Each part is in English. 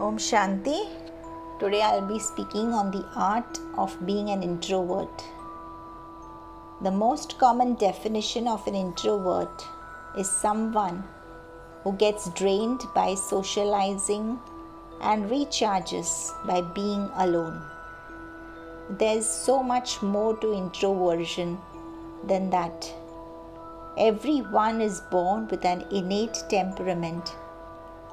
Om Shanti. Today I'll be speaking on the art of being an introvert. The most common definition of an introvert is someone who gets drained by socializing and recharges by being alone. There's so much more to introversion than that. Everyone is born with an innate temperament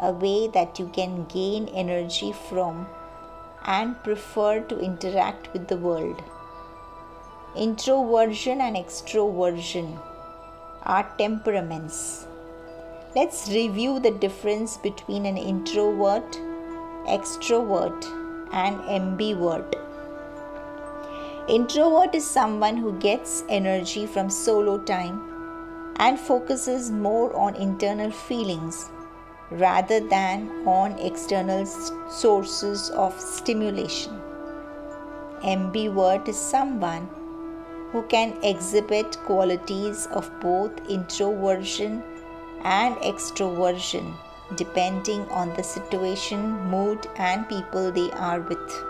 a way that you can gain energy from and prefer to interact with the world. Introversion and extroversion are temperaments. Let's review the difference between an introvert, extrovert, and ambivert. Introvert is someone who gets energy from solo time and focuses more on internal feelings rather than on external sources of stimulation. Ambivert is someone who can exhibit qualities of both introversion and extroversion depending on the situation, mood, and people they are with.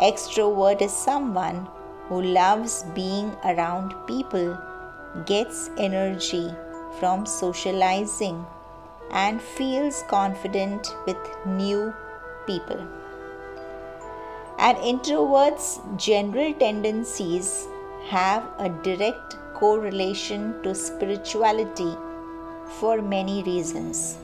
Extrovert is someone who loves being around people, gets energy from socializing and feels confident with new people. An introvert's general tendencies have a direct correlation to spirituality for many reasons.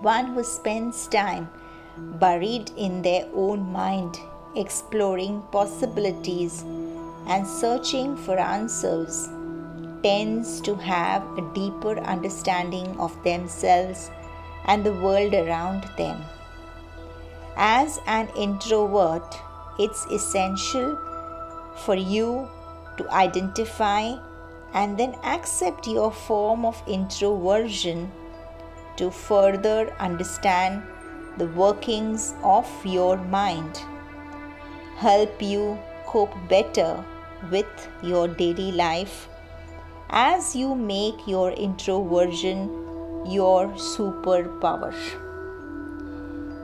One who spends time buried in their own mind, exploring possibilities and searching for answers tends to have a deeper understanding of themselves and the world around them. As an introvert, it's essential for you to identify and then accept your form of introversion to further understand the workings of your mind, help you cope better with your daily life as you make your introversion your superpower.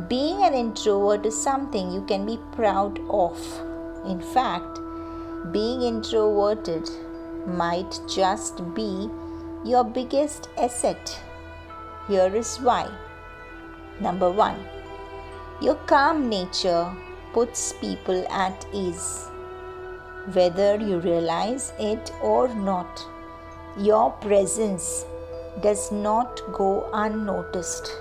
Being an introvert is something you can be proud of. In fact, being introverted might just be your biggest asset. Here is why. Number one, your calm nature puts people at ease. Whether you realize it or not, your presence does not go unnoticed.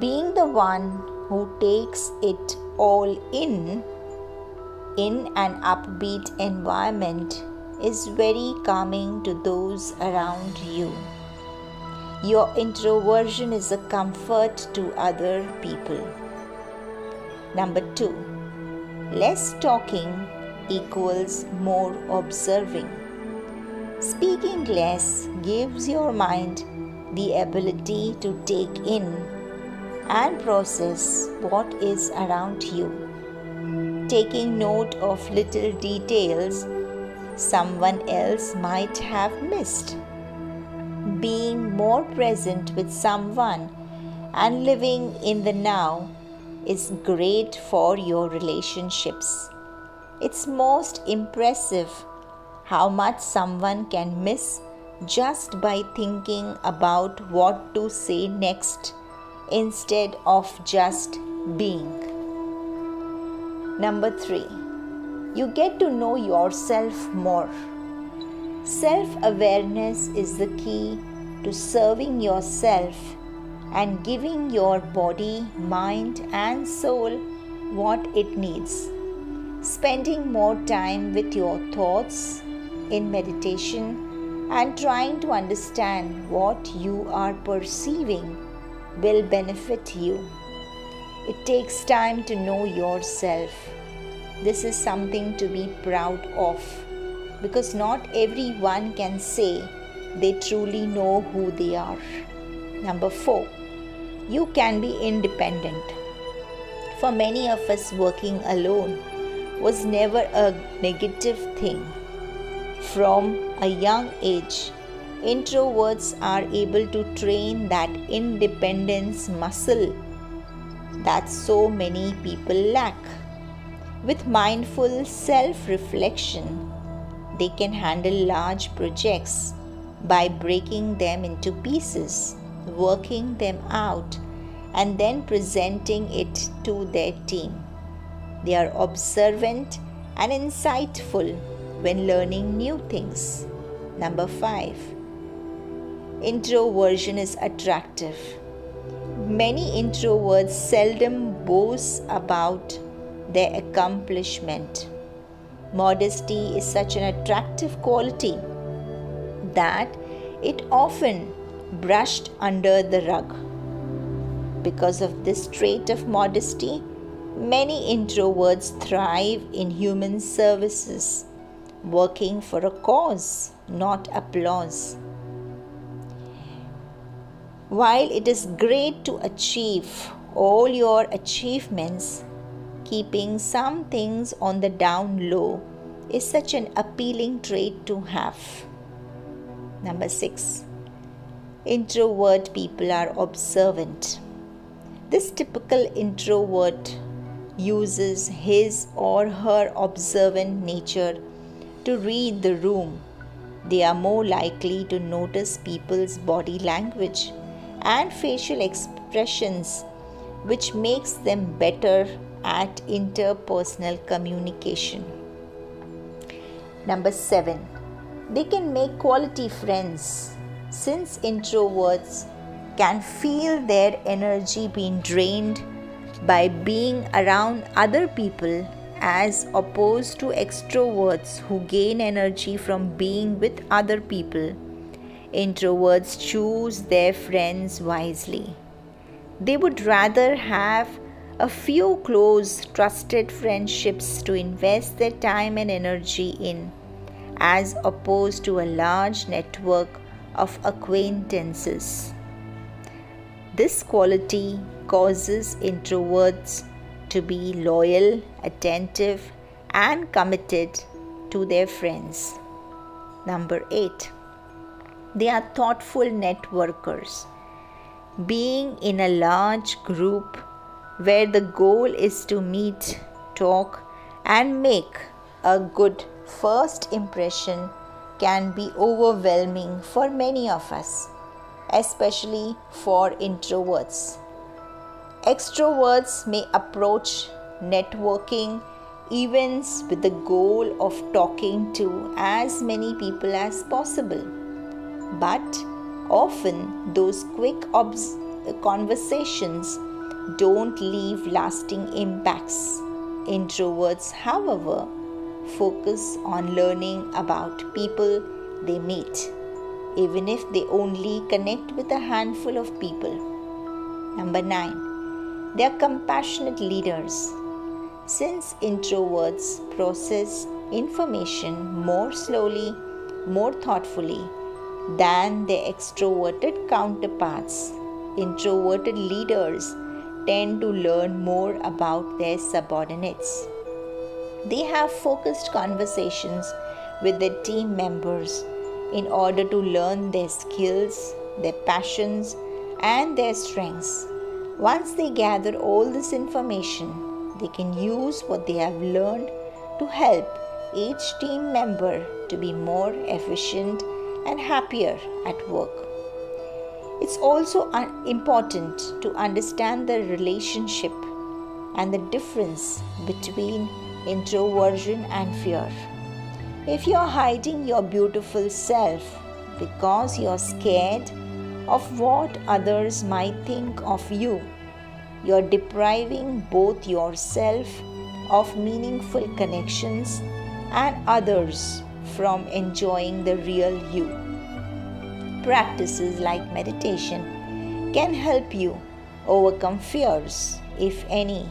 Being the one who takes it all in in an upbeat environment is very calming to those around you. Your introversion is a comfort to other people. Number two, less talking equals more observing. Speaking less gives your mind the ability to take in and process what is around you. Taking note of little details someone else might have missed. Being more present with someone and living in the now is great for your relationships. It's most impressive how much someone can miss just by thinking about what to say next instead of just being. Number three, you get to know yourself more. Self awareness is the key to serving yourself and giving your body, mind, and soul what it needs. Spending more time with your thoughts, in meditation and trying to understand what you are perceiving will benefit you. It takes time to know yourself. This is something to be proud of because not everyone can say they truly know who they are. Number four, you can be independent. For many of us, working alone was never a negative thing from a young age, introverts are able to train that independence muscle that so many people lack. With mindful self reflection, they can handle large projects by breaking them into pieces, working them out, and then presenting it to their team. They are observant and insightful when learning new things. Number five, introversion is attractive. Many introverts seldom boast about their accomplishment. Modesty is such an attractive quality that it often brushed under the rug. Because of this trait of modesty, many introverts thrive in human services, working for a cause, not applause. While it is great to achieve all your achievements, keeping some things on the down low is such an appealing trait to have. Number six, introvert people are observant. This typical introvert uses his or her observant nature to read the room. They are more likely to notice people's body language and facial expressions, which makes them better at interpersonal communication. Number seven, they can make quality friends since introverts can feel their energy being drained by being around other people as opposed to extroverts who gain energy from being with other people. Introverts choose their friends wisely. They would rather have a few close, trusted friendships to invest their time and energy in, as opposed to a large network of acquaintances. This quality causes introverts to be loyal, attentive, and committed to their friends. Number 8. They are thoughtful networkers. Being in a large group where the goal is to meet, talk, and make a good first impression can be overwhelming for many of us, especially for introverts. Extroverts may approach networking events with the goal of talking to as many people as possible. But often, those quick obs- conversations don't leave lasting impacts. Introverts, however, focus on learning about people they meet, even if they only connect with a handful of people. Number 9. They are compassionate leaders. Since introverts process information more slowly, more thoughtfully than their extroverted counterparts, introverted leaders tend to learn more about their subordinates. They have focused conversations with their team members in order to learn their skills, their passions, and their strengths. Once they gather all this information, they can use what they have learned to help each team member to be more efficient and happier at work. It's also important to understand the relationship and the difference between introversion and fear. If you're hiding your beautiful self because you're scared of what others might think of you, you're depriving both yourself of meaningful connections and others from enjoying the real you. Practices like meditation can help you overcome fears, if any,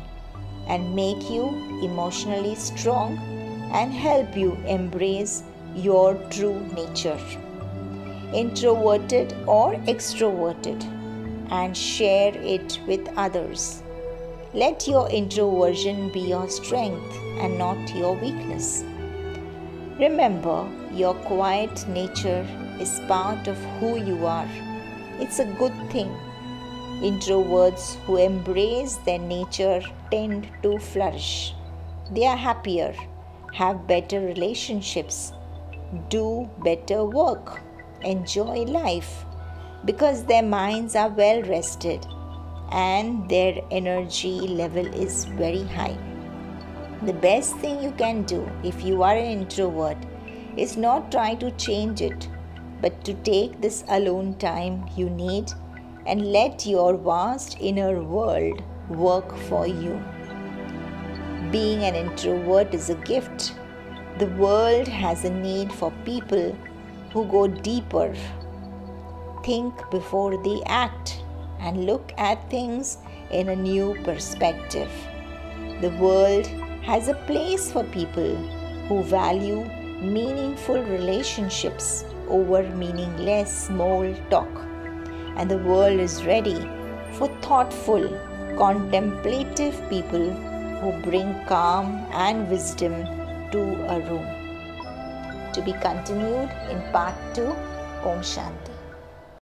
and make you emotionally strong and help you embrace your true nature. Introverted or extroverted, and share it with others. Let your introversion be your strength and not your weakness. Remember, your quiet nature is part of who you are. It's a good thing. Introverts who embrace their nature tend to flourish. They are happier, have better relationships, do better work, enjoy life because their minds are well rested and their energy level is very high. The best thing you can do if you are an introvert is not try to change it, but to take this alone time you need and let your vast inner world work for you. Being an introvert is a gift. The world has a need for people who go deeper, think before they act, and look at things in a new perspective. The world has a place for people who value meaningful relationships over meaningless small talk. And the world is ready for thoughtful, contemplative people who bring calm and wisdom to a room. To be continued in part 2. Om Shanti.